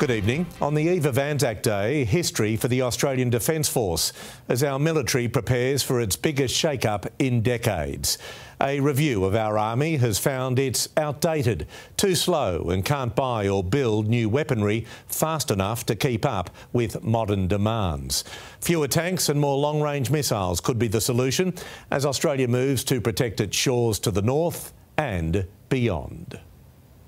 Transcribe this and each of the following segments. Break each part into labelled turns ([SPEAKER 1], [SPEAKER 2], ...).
[SPEAKER 1] Good evening. On the eve of Anzac Day, history for the Australian Defence Force as our military prepares for its biggest shake-up in decades. A review of our army has found it's outdated, too slow and can't buy or build new weaponry fast enough to keep up with modern demands. Fewer tanks and more long-range missiles could be the solution as Australia moves to protect its shores to the north and beyond.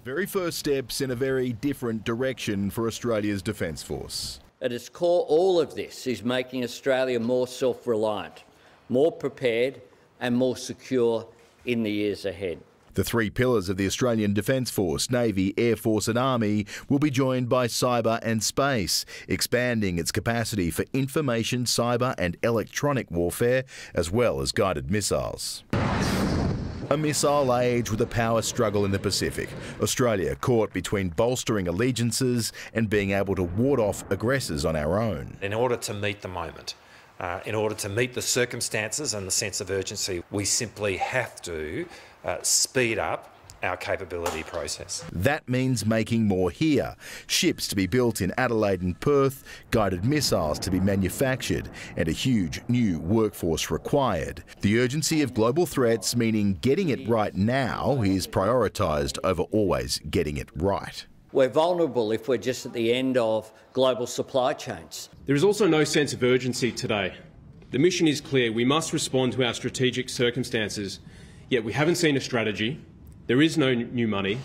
[SPEAKER 2] Very first steps in a very different direction for Australia's Defence Force.
[SPEAKER 3] At its core, all of this is making Australia more self reliant, more prepared, and more secure in the years ahead.
[SPEAKER 2] The three pillars of the Australian Defence Force, Navy, Air Force and Army will be joined by cyber and space, expanding its capacity for information, cyber and electronic warfare, as well as guided missiles. A missile age with a power struggle in the Pacific. Australia caught between bolstering allegiances and being able to ward off aggressors on our own.
[SPEAKER 4] In order to meet the moment, uh, in order to meet the circumstances and the sense of urgency, we simply have to uh, speed up our capability process.
[SPEAKER 2] That means making more here. Ships to be built in Adelaide and Perth, guided missiles to be manufactured, and a huge new workforce required. The urgency of global threats meaning getting it right now is prioritised over always getting it right.
[SPEAKER 3] We're vulnerable if we're just at the end of global supply chains.
[SPEAKER 5] There is also no sense of urgency today. The mission is clear. We must respond to our strategic circumstances, yet we haven't seen a strategy, there is no new money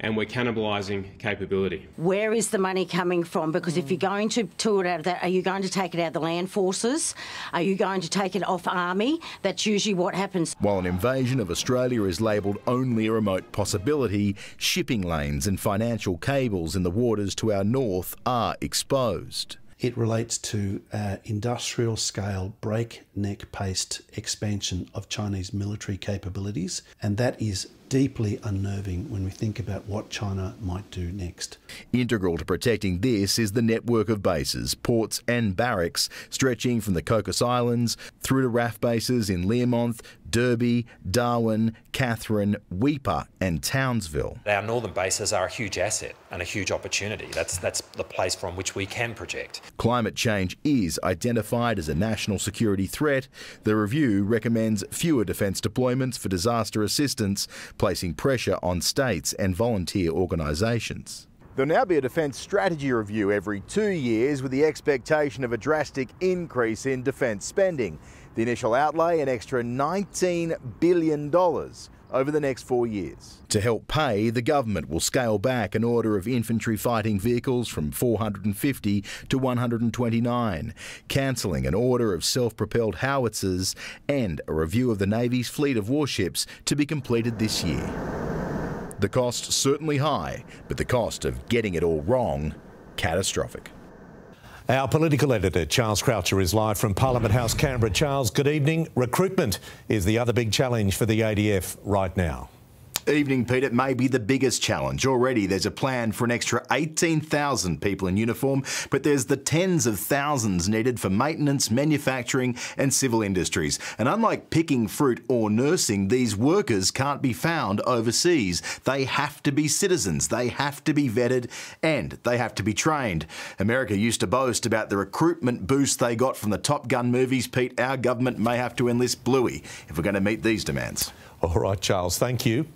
[SPEAKER 5] and we're cannibalising capability.
[SPEAKER 6] Where is the money coming from? Because if you're going to do it out of that, are you going to take it out of the land forces? Are you going to take it off army? That's usually what happens.
[SPEAKER 2] While an invasion of Australia is labelled only a remote possibility, shipping lanes and financial cables in the waters to our north are exposed.
[SPEAKER 7] It relates to uh, industrial scale, breakneck paced expansion of Chinese military capabilities, and that is deeply unnerving when we think about what China might do next.
[SPEAKER 2] Integral to protecting this is the network of bases, ports, and barracks stretching from the Cocos Islands through to RAAF bases in Learmonth, Derby, Darwin, Katherine, Weipa, and Townsville.
[SPEAKER 4] Our northern bases are a huge asset and a huge opportunity. That's, that's the place from which we can project.
[SPEAKER 2] Climate change is identified as a national security threat. The review recommends fewer defence deployments for disaster assistance, placing pressure on states and volunteer organisations. There'll now be a defence strategy review every two years with the expectation of a drastic increase in defence spending. The initial outlay, an extra $19 billion over the next four years. To help pay, the government will scale back an order of infantry fighting vehicles from 450 to 129, cancelling an order of self propelled howitzers and a review of the Navy's fleet of warships to be completed this year. The cost certainly high, but the cost of getting it all wrong, catastrophic.
[SPEAKER 1] Our political editor, Charles Croucher, is live from Parliament House, Canberra. Charles, good evening. Recruitment is the other big challenge for the ADF right now.
[SPEAKER 2] Evening, Pete. It may be the biggest challenge. Already there's a plan for an extra 18,000 people in uniform, but there's the tens of thousands needed for maintenance, manufacturing, and civil industries. And unlike picking fruit or nursing, these workers can't be found overseas. They have to be citizens, they have to be vetted, and they have to be trained. America used to boast about the recruitment boost they got from the Top Gun movies. Pete, our government may have to enlist Bluey if we're going to meet these demands.
[SPEAKER 1] All right, Charles, thank you.